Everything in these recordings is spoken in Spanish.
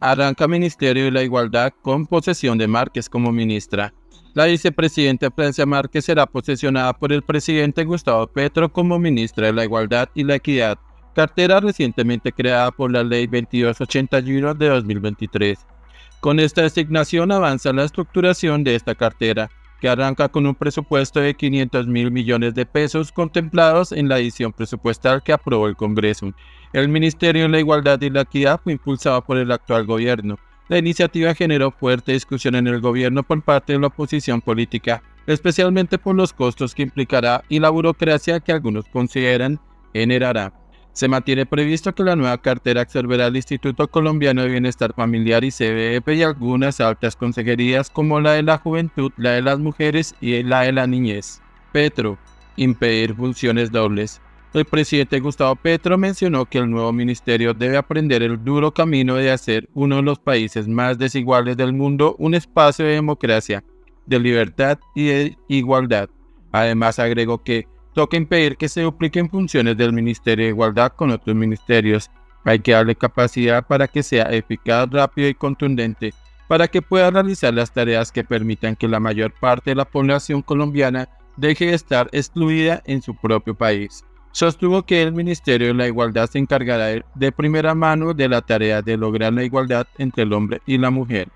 Arranca Ministerio de la Igualdad con posesión de Márquez como ministra. La vicepresidenta Francia Márquez será posesionada por el presidente Gustavo Petro como ministra de la Igualdad y la Equidad, cartera recientemente creada por la Ley 2281 de 2023. Con esta designación avanza la estructuración de esta cartera, que arranca con un presupuesto de 500 mil millones de pesos contemplados en la edición presupuestal que aprobó el Congreso. El Ministerio de la Igualdad y la Equidad fue impulsado por el actual gobierno. La iniciativa generó fuerte discusión en el gobierno por parte de la oposición política, especialmente por los costos que implicará y la burocracia que algunos consideran generará. Se mantiene previsto que la nueva cartera absorberá el Instituto Colombiano de Bienestar Familiar y CBF y algunas altas consejerías como la de la juventud, la de las mujeres y la de la niñez. Petro. Impedir funciones dobles. El presidente Gustavo Petro mencionó que el nuevo ministerio debe aprender el duro camino de hacer uno de los países más desiguales del mundo un espacio de democracia, de libertad y de igualdad. Además agregó que toca impedir que se dupliquen funciones del Ministerio de Igualdad con otros ministerios. Hay que darle capacidad para que sea eficaz, rápido y contundente, para que pueda realizar las tareas que permitan que la mayor parte de la población colombiana deje de estar excluida en su propio país. Sostuvo que el Ministerio de la Igualdad se encargará de primera mano de la tarea de lograr la igualdad entre el hombre y la mujer.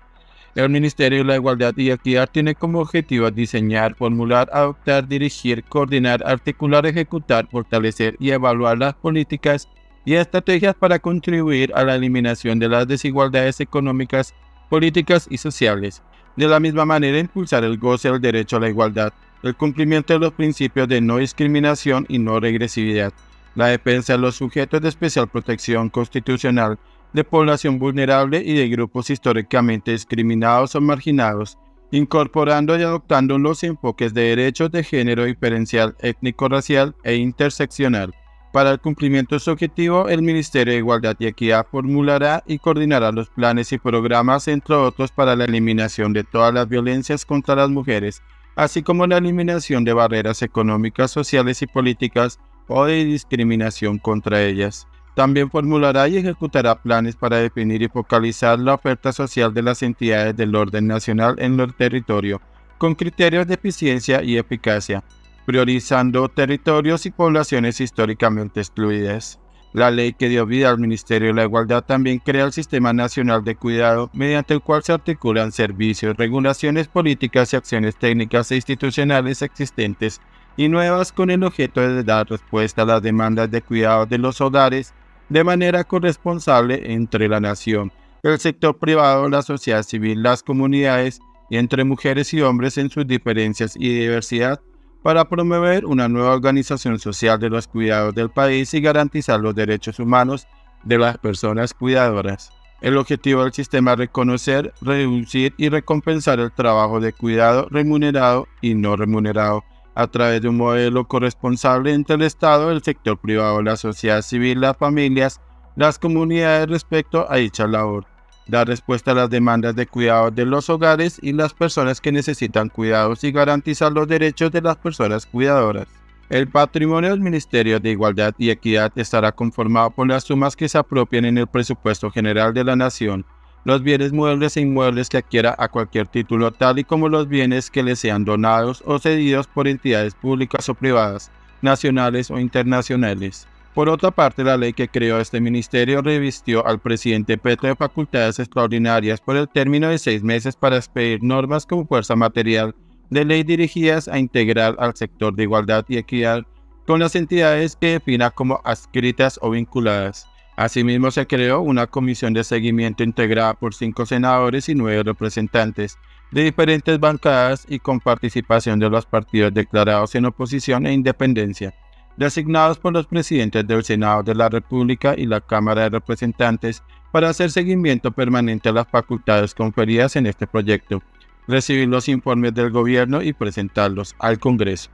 El Ministerio de la Igualdad y Equidad tiene como objetivo diseñar, formular, adoptar, dirigir, coordinar, articular, ejecutar, fortalecer y evaluar las políticas y estrategias para contribuir a la eliminación de las desigualdades económicas, políticas y sociales. De la misma manera, impulsar el goce del derecho a la igualdad, el cumplimiento de los principios de no discriminación y no regresividad, la defensa de los sujetos de especial protección constitucional, de población vulnerable y de grupos históricamente discriminados o marginados, incorporando y adoptando los enfoques de derechos de género diferencial, étnico-racial e interseccional. Para el cumplimiento de su objetivo, el Ministerio de Igualdad y Equidad formulará y coordinará los planes y programas, entre otros, para la eliminación de todas las violencias contra las mujeres, así como la eliminación de barreras económicas, sociales y políticas o de discriminación contra ellas. También formulará y ejecutará planes para definir y focalizar la oferta social de las entidades del orden nacional en el territorio, con criterios de eficiencia y eficacia, priorizando territorios y poblaciones históricamente excluidas. La ley que dio vida al Ministerio de la Igualdad también crea el Sistema Nacional de Cuidado, mediante el cual se articulan servicios, regulaciones políticas y acciones técnicas e institucionales existentes y nuevas con el objeto de dar respuesta a las demandas de cuidado de los hogares de manera corresponsable entre la nación, el sector privado, la sociedad civil, las comunidades y entre mujeres y hombres en sus diferencias y diversidad para promover una nueva organización social de los cuidados del país y garantizar los derechos humanos de las personas cuidadoras. El objetivo del sistema es reconocer, reducir y recompensar el trabajo de cuidado remunerado y no remunerado a través de un modelo corresponsable entre el Estado, el sector privado, la sociedad civil, las familias, las comunidades respecto a dicha labor. Dar respuesta a las demandas de cuidado de los hogares y las personas que necesitan cuidados y garantizar los derechos de las personas cuidadoras. El patrimonio del Ministerio de Igualdad y Equidad estará conformado por las sumas que se apropien en el presupuesto general de la Nación, los bienes muebles e inmuebles que adquiera a cualquier título, tal y como los bienes que le sean donados o cedidos por entidades públicas o privadas, nacionales o internacionales. Por otra parte, la ley que creó este ministerio revistió al presidente Petro de facultades extraordinarias por el término de seis meses para expedir normas como fuerza material de ley dirigidas a integrar al sector de igualdad y equidad con las entidades que defina como adscritas o vinculadas. Asimismo, se creó una comisión de seguimiento integrada por cinco senadores y nueve representantes de diferentes bancadas y con participación de los partidos declarados en oposición e independencia, designados por los presidentes del Senado de la República y la Cámara de Representantes para hacer seguimiento permanente a las facultades conferidas en este proyecto, recibir los informes del gobierno y presentarlos al Congreso.